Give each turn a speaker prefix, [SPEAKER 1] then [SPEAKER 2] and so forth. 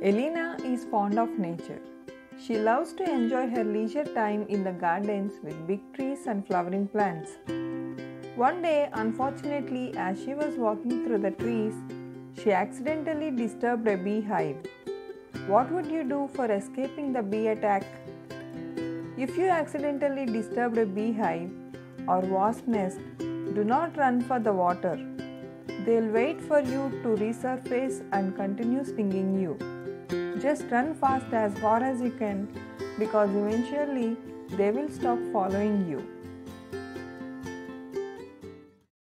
[SPEAKER 1] Elena is fond of nature. She loves to enjoy her leisure time in the gardens with big trees and flowering plants. One day, unfortunately, as she was walking through the trees, she accidentally disturbed a beehive. What would you do for escaping the bee attack? If you accidentally disturbed a beehive or wasp nest, do not run for the water. They'll wait for you to resurface and continue stinging you. Just run fast as far as you can because eventually they will stop following you.